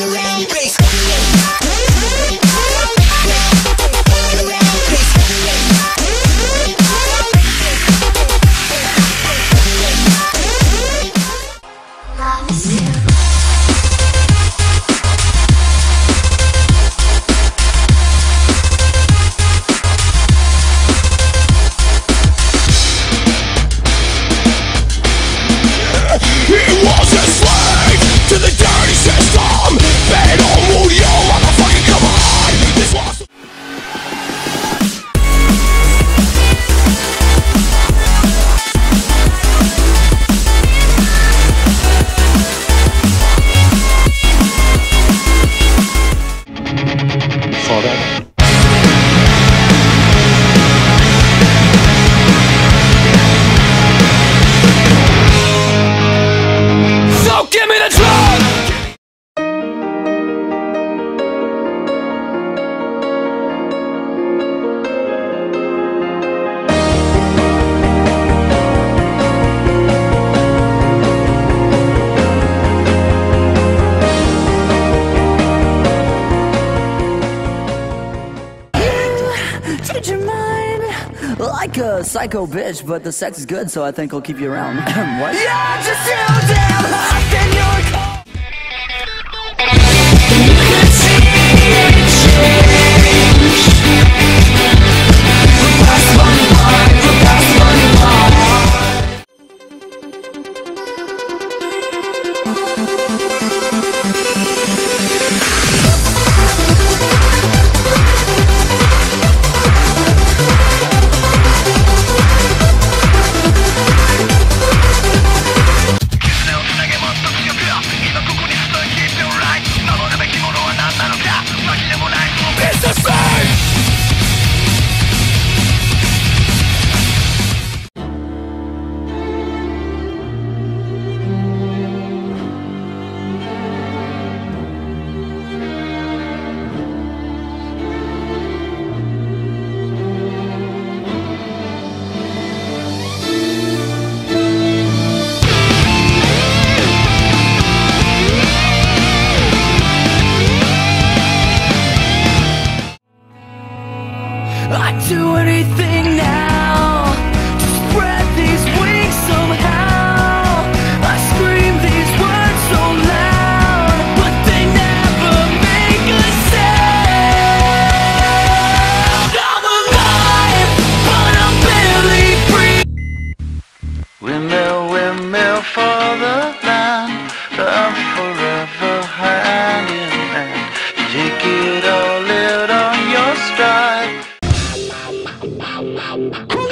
around. Your mind. Like a psycho bitch, but the sex is good, so I think I'll keep you around. what? You're just too damn do anything Cool.